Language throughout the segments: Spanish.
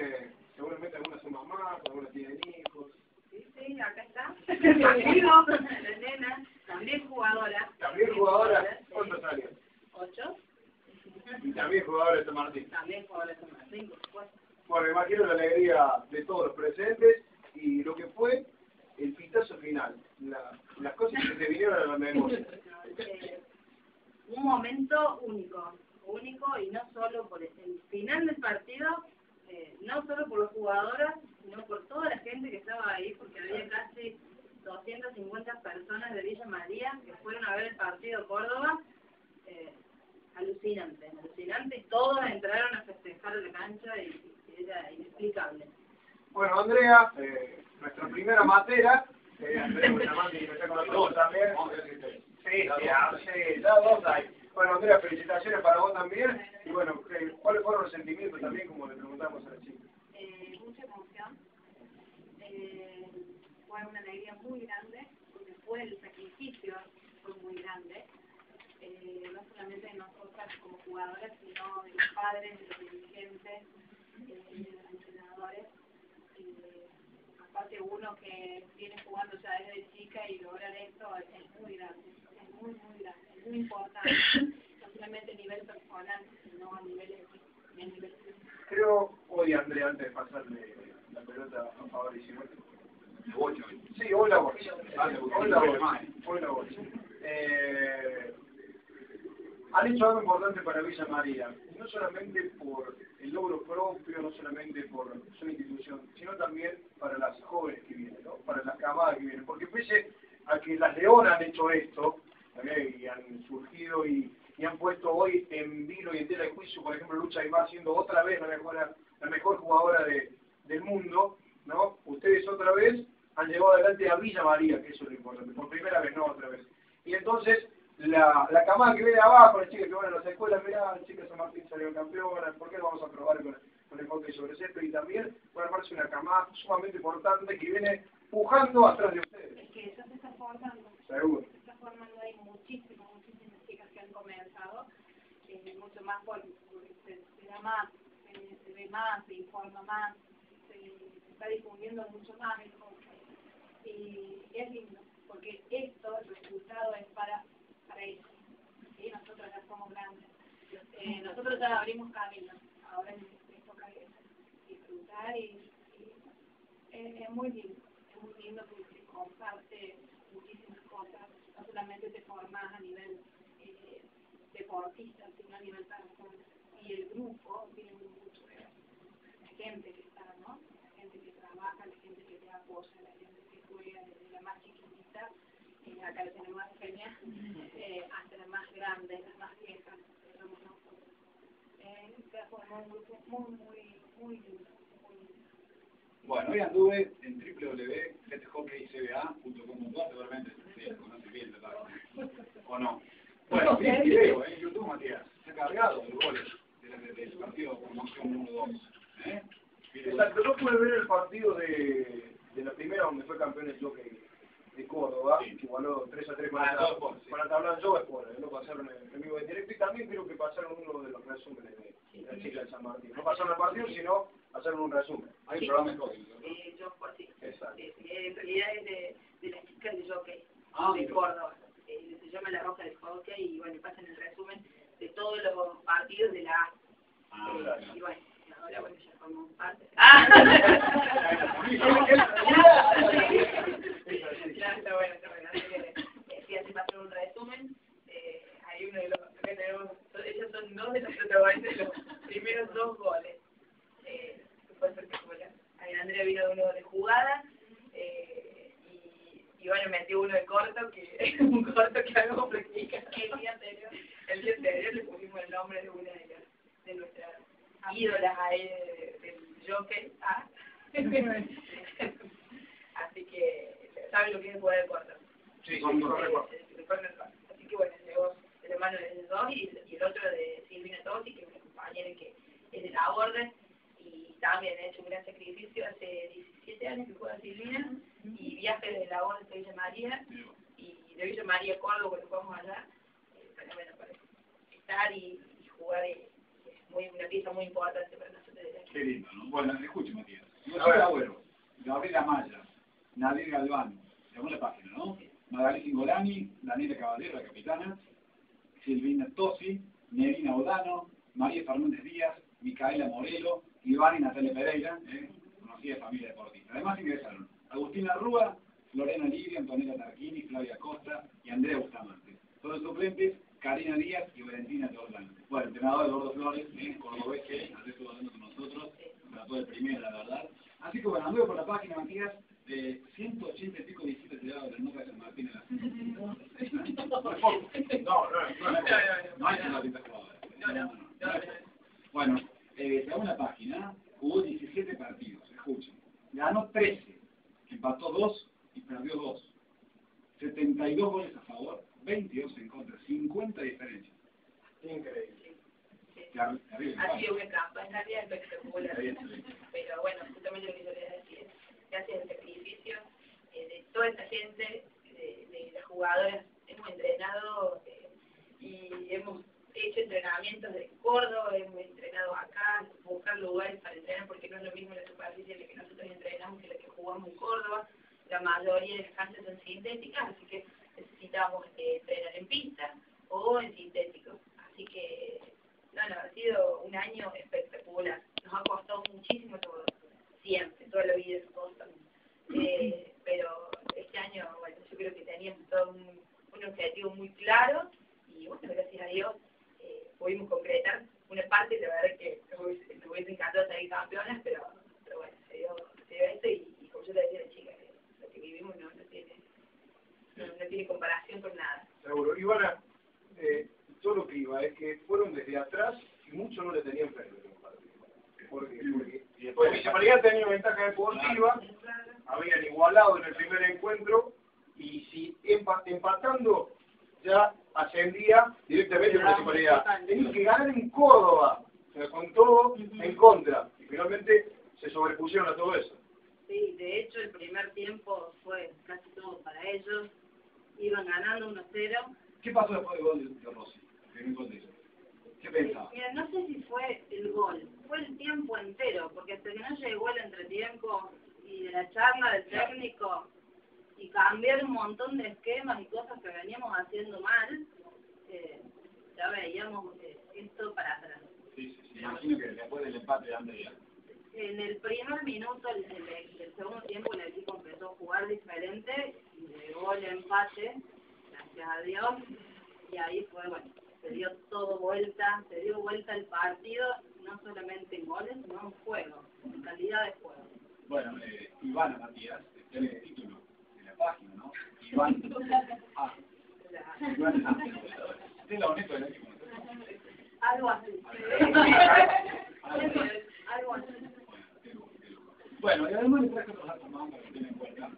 tiene, seguramente algunas son mamás, algunas tienen hijos. Sí, sí, acá está. Amigo, la nena, también jugadora. También jugadora, ¿cuántos años? Ocho. Y también jugadora de San Martín. También jugadora de San Martín, por supuesto. Bueno, imagino la alegría de todos los presentes y lo que fue el pitazo final, la, las cosas que se vinieron a la memoria. Eh, un momento único, único y no solo por el final del partido, eh, no solo por las jugadoras, sino por toda la gente que estaba ahí, porque había casi 250 personas de Villa María que fueron a ver el partido Córdoba. Eh, alucinante, alucinante, y todos entraron a festejar la cancha y, y era inexplicable. Bueno, Andrea, eh, nuestra primera matera, eh, Andrea con también. Sí, sí, sí, ya dos hay. Bueno, Andrea, felicitaciones para vos también. Y bueno, eh, ¿cuáles fueron los sentimientos también, como le preguntamos a la chica? eh, mucha emoción. Eh, fue una alegría muy grande, porque fue el sacrificio, fue muy grande. Eh, no solamente de nosotras como jugadoras, sino de los padres, de los dirigentes, eh, de los entrenadores. Aparte uno que viene jugando ya desde chica y lograr esto es, muy grande, es muy, muy grande, es muy importante. No solamente a nivel personal, sino a nivel equipo, y a nivel Creo, hoy Andrea, antes de pasarle la pelota a Fabricio. Sí, hoy la voz. Hoy la voz. Hoy la voz. Eh, han hecho algo importante para Villa María, no solamente por logro propio, no solamente por su institución, sino también para las jóvenes que vienen, ¿no? para las camadas que vienen. Porque pese a que las leonas han hecho esto, ¿okay? y han surgido y, y han puesto hoy en vilo y en tela de juicio, por ejemplo, Lucha Aymar siendo otra vez la mejor, la mejor jugadora de, del mundo, ¿no? Ustedes otra vez han llevado adelante a Villa María, que eso es lo importante, por primera vez, no otra vez. Y entonces, la, la camada que viene abajo, las chicas que van a las escuelas, mirá, las chicas de San Martín salieron campeonas, ¿por qué no vamos a probar con, con el hockey sobre césped? Y también, puede armarse una camada sumamente importante que viene pujando atrás de ustedes. Es que eso se está formando. Seguro. Se está formando, hay muchísimas, muchísimas chicas que han comenzado, eh, mucho más por, porque se, se da más, se, se ve más, se informa más, se, se está difundiendo mucho más el hockey. Y es lindo, porque esto, el resultado es para, para ellos. ¿sí? Nosotros ya somos grandes. Eh, nosotros abrimos camino, ahora les, toca a disfrutar y, y es, es muy lindo, es muy lindo porque se comparte muchísimas cosas, no solamente te formas a nivel eh, deportista, sino a nivel personal. Y el grupo tiene mucho. La gente que está, ¿no? La gente que trabaja, la gente que te apoya, la gente que juega desde la más chiquitita, eh, acá la tenemos más pequeña, eh, hasta la más grande, las más viejas, que somos nosotros. Eh, un grupo muy, muy, muy lindo. Bueno, hoy anduve en www.lethockeycba.com.ar, seguramente sí, conoce bien la página. ¿O no? Bueno, el video ¿eh? YouTube, Matías. Se ha cargado el gol del, del partido promoción 1-2. ¿eh? Exacto, yo pude ver el partido de, de la primera donde fue campeón el jockey de Córdoba, Sí. que igualó 3 a 3 Para para, Sport, sí. para Tabla Joe Sport, lo pasaron en, en vivo en directo y también creo que pasaron uno de los resúmenes de, de la chica de San Martín. No pasaron el partido, sino pasaron un resumen. Hay un programa de hockey. ¿no? Eh, yo, pues, sí, Exacto. eh, eh, en realidad es de, de las chicas de jockey, Ah, de. Córdoba. Eh, se llama La Roja del Hockey y bueno, pasan el resumen de todos los partidos de la A. Ah, Eh, claro. y bueno, ahora bueno, ya formamos parte. Ya, está bueno, está bueno. Así que, sí, así pasó un resumen. Eh, hay uno de los, acá tenemos, ellos son dos de los protagonistas de los primeros dos goles. Eh, que fue espectacular. Ahí Andrea vino de uno de jugada, eh, y, y bueno, metió uno de corto, que un corto que habíamos practicado el día anterior. El día anterior le pusimos el nombre de una de, las, de nuestras ídolas ahí de- del jockey. Ah. Así que, ¿saben lo que es jugar de corto? Sí, Eh, el corner back. Así que bueno, llegó el hermano de dos y, y el otro de Silvina Tosi, que es una compañera que es de la orden y también ha hecho un gran sacrificio. Hace 17 años que juega Silvina y viaja desde la orden de Villa María y de Villa María Córdoba, cuando jugamos allá, eh, pero bueno, para estar y, y jugar eh, es muy, una pieza muy importante para nosotros. Qué lindo, ¿no? Bueno, escuche, Matías. A ver. Agüero, Gabriela Maya, Nadir Galván, la página, ¿no? Magalí Singolani, Daniela Caballero, la capitana, Silvina Tosi, Nerina Odano, María Fernández Díaz, Micaela Morelo, Iván y Natalia Pereira, ¿eh? conocida familia deportista. Además ingresaron Agustina Rúa, Lorena Livia, Antonella Tarquini, Flavia Costa y Andrea Bustamante. Todos los suplentes, Karina Díaz y Valentina Jordán. Bueno, entrenador Eduardo Flores, ¿eh? cordobés que antes estuvo hablando con nosotros, trató de primera, la verdad. Así que bueno, anduve por la página, Matías, de 180 y pico visitas llegados de la nota de San Martín en la No, no, no. no, no. No hay San jugadores. No, no, no. Bueno, eh, según la página, jugó 17 partidos, escuchen. Ganó 13, empató 2 y perdió 2. 72 goles a favor, 22 en contra, 50 diferencias. Increíble. Ha sido una campaña espectacular. Pero bueno, justamente lo que yo les decía, gracias al sacrificio eh, de toda esta gente, de, de las jugadoras, hemos entrenado eh, y hemos hecho entrenamientos de Córdoba, hemos entrenado acá, buscar lugares para entrenar, porque no es lo mismo la superficie en la que nosotros entrenamos que la que jugamos en Córdoba. La mayoría de las canchas son sintéticas, así que necesitamos eh, entrenar en pista o en sintético. Así que, no, no, ha sido un año espectacular. Nos ha costado muchísimo todo, siempre, toda la vida nos costó. Eh, pero este año, bueno, yo creo que teníamos todo un, un objetivo muy claro y bueno, gracias a Dios eh, pudimos concretar una parte, la verdad que me hubiese, encantado salir campeonas, pero, pero bueno, se dio, se dio esto y, como yo le decía a la chica, eh, lo que vivimos no, no tiene no, tiene comparación con nada. Seguro. Ivana, eh, yo lo que iba es que fueron desde atrás y muchos no le tenían fe. Porque, porque Y después, Municipalidad tenía ventaja deportiva, habían igualado en el primer encuentro y si empa- empatando ya ascendía directamente a Municipalidad. Tenía que ganar en Córdoba, con todo en contra. Y finalmente se sobrepusieron a todo eso. Sí, de hecho el primer tiempo fue casi todo para ellos. Iban ganando 1-0. ¿Qué pasó después del gol de, Rossi? ¿Qué pensaba? Mira, no sé si fue el gol, fue el tiempo entero, porque hasta que no llegó el entretiempo y de la charla del técnico y cambiar un montón de esquemas y cosas que veníamos haciendo mal, eh, ya veíamos eh, esto para atrás. Sí, sí, sí. Imagino que después del empate de Andrea. En el primer minuto el- el- del segundo tiempo el equipo empezó a jugar diferente y llegó el empate, gracias a Dios, y ahí fue, bueno, se dio todo vuelta, se dio vuelta el partido, no solamente en goles, sino en juego, en calidad de juego. Bueno, eh, Ivana Matías, tiene el título de la página, ¿no? Iván. Ah, Iván. Usted es la honesta del equipo. Algo así. Algo así. Bueno, y además le traje otros datos más para que tengan en cuenta,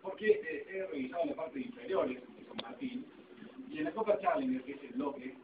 porque eh, he revisado la parte de inferiores de San Martín, y en la Copa Challenger, que es el bloque